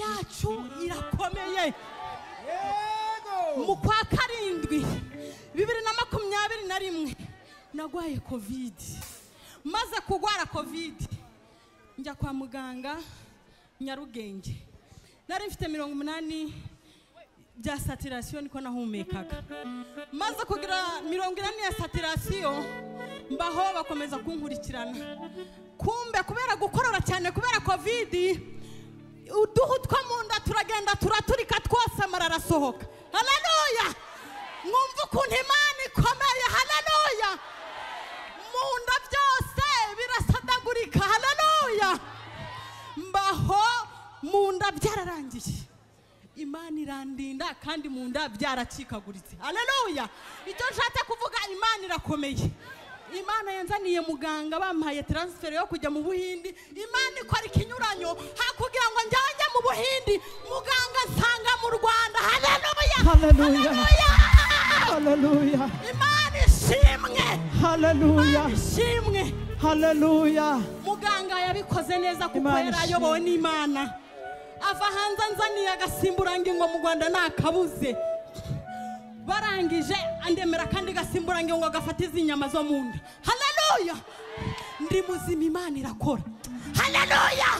yacu irakomeye. Mu kwa karindwi bibiri na makumyabiri na rimwe nagwaye kovidi maze kugwara kovidi njya kwa muganga nyarugenge. Nari mfite mirongo umunani bya satirasiyo niko nahumekaga. Maze kugira mirongo inani ya satirasiyo mbaho bakomeza kunkurikirana. Kumbe kubera gukorora cyane kubera kovidi uduhu two mu nda turagenda turaturika twose amara arasohoka haleluya! Mwumva ukuntu imana ikomeye. Haleluya! Mu nda byose birasadagurika. Haleluya! Mbaho mu nda byararangiye. Imana irandinda kandi mu nda byaracikaguritse. Haleluya! Icyo nshatse kuvuga imana irakomeye. Imana yanzaniye muganga bampaye taransiferi yo kujya mu buhindi. Imana ikora ikinyuranyo hakugira ngo njya mu buhindi. Muganga nsanga mu rwanda. Haleluya Haleluya. Haleluya. imana ishimwe. Haleluya. ishimwe. Haleluya. muganga yabikoze neza kuko yari ayobowe n'imana ava hanze anzaniye agasimburangingo mu rwanda ntakabuze barangije andemera kandi gasimburangingo gafata izi nyama zo mu nda. Haleluya ndi muzima imana irakora. Haleluya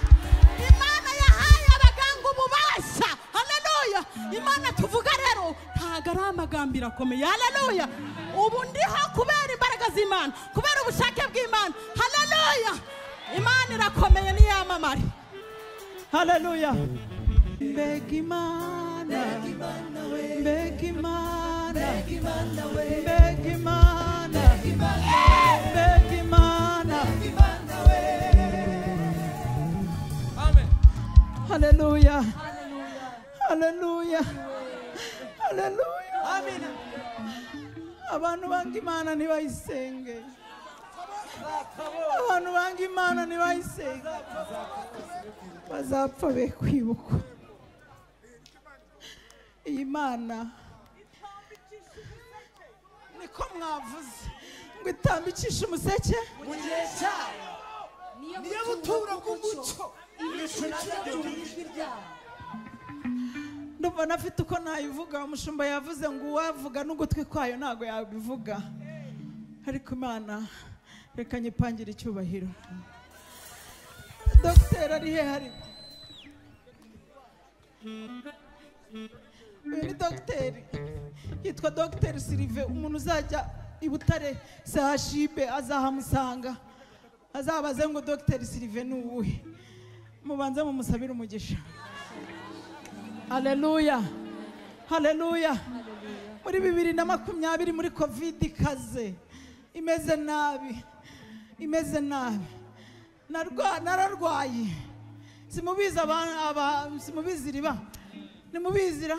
imana yahaye abaganga ububasha. Haleluya imana tuvuga rero ntago ari amagambo irakomeye. Haleluya ubu ndiho kubera imbaraga z'imana kubera ubushake bw'imana. Haleluya imana irakomeye niyamamare. Haleluya. Mbega Imana. Mbega Imana. Mbega Imana. Mbega Imana. Haleluya. Haleluya. Haleluya. Abantu banga Imana ntibayisenge. Abantu banga Imana ntibayisenge. bazapfa be kwibukwa iyi mana niko mwavuze? Ngo itambikishe umuseke? Mu gihe cyayo niyo buturo bw'umucyo imishurira ijwi ryayo. Ndumva nafite uko nayivuga. Umushumba yavuze ngo uwavuga n'ugutwi kwayo ntabwo yabivuga. Ariko imana reka nyipangire icyubahiro. Dogiteri ari he ariko uyu ni dogiteri yitwa dogiteri sirive umuntu uzajya i butare sahashibe azahamusanga azabaze ngo dogiteri sirive ni uwuhe? Mubanze mumusabire umugisha. Haleluya haleluya muri bibiri na makumyabiri muri kovide ikaze. Imeze nabi. Imeze nabi. Nararwaye. Simubizi aba- aba- simubizi riba nimubizira.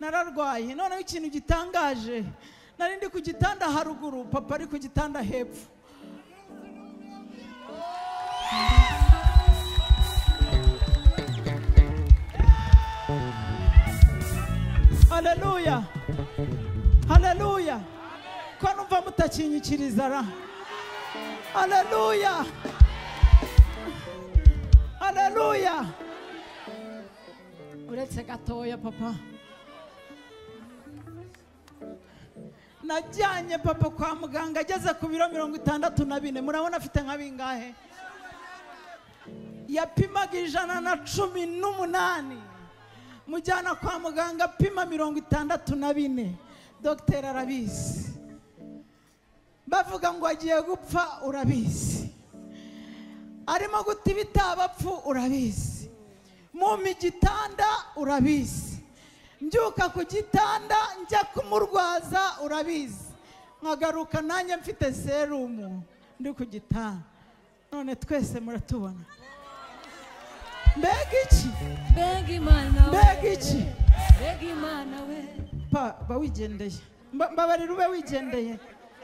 Nararwaye. Noneho ikintu gitangaje. Nari ndi ku gitanda haruguru. Papa ari ku gitanda hepfo. Haleluya haleluya ko numva mutakinyikiriza ra. Haleluya haleluya uretse gatoya papa najyanye papa kwa muganga ageze ku biro mirongo itandatu na bine. Murabona afite nka bingahe? Yapimaga ijana na cumi n'umunani. Mujyana kwa muganga apima mirongo itandatu na bine. Dogiteri arabizi. Bavuga ngo agiye gupfa urabizi. Arimo guta ibitabapfu urabizi. Muma igitanda urabizi. Mbyuka ku gitanda njya kumurwaza urabizi. Nkagaruka nanjye mfite serumu. Ndi ku gitanda. None twese muratubona. Mbega iki? Mbega imana we. Mbega iki? Mbega imana we. Pa ba wigendeye. Mba- mbabarira ube wigendeye.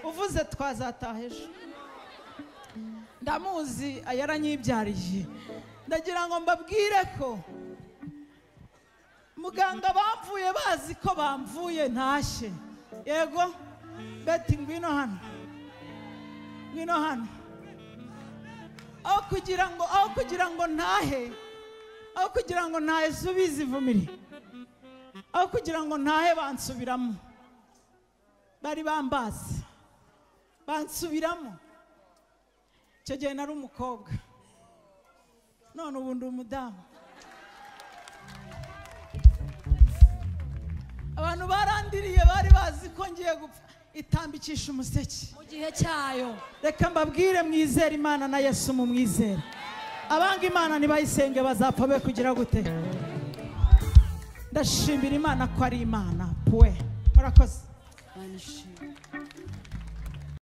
Uvuze twazataha ejo. Ndamuzi yaranyibyariye ndagira ngo mbabwire ko muganga bamvuye bazi ko bamvuye ntashye yego beti ngwino hano. Ngwino hano. Aho kugira ngo aho kugira ngo ntahe. Aho kugira ngo ntahe subize ivumiri aho kugira ngo ntahe bansubiramo. Bari bambazi bansubiramo. Icyo gihe nari umukobwa. None ubu ndi umudamu. Abantu barandiriye bari bazi ko ngiye gupfa. Itambikisha umuseke. Mu gihe cyayo. Reka mbabwire mwizere imana na yesu mu mwizere abanga imana ntibayisenge bazapfa be kugira gute? Ndashimira imana ko ari imana. Puwe murakoze.